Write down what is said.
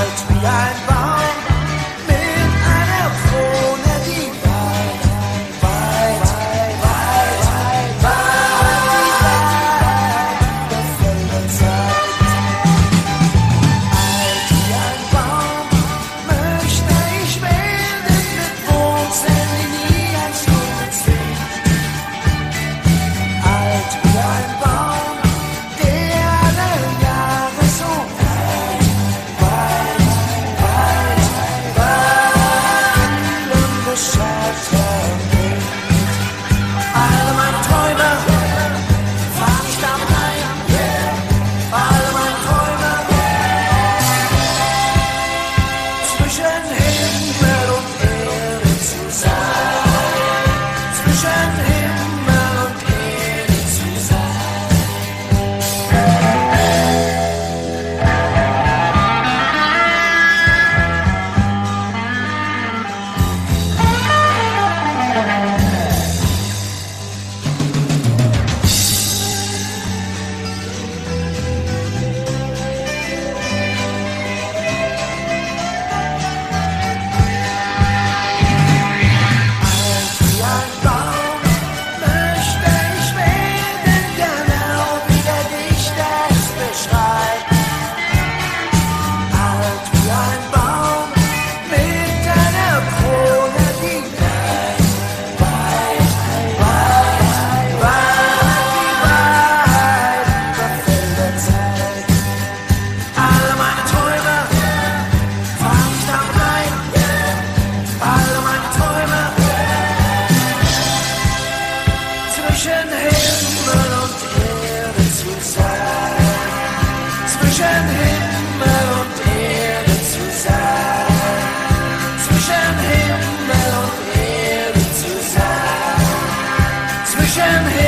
hides behind hand. can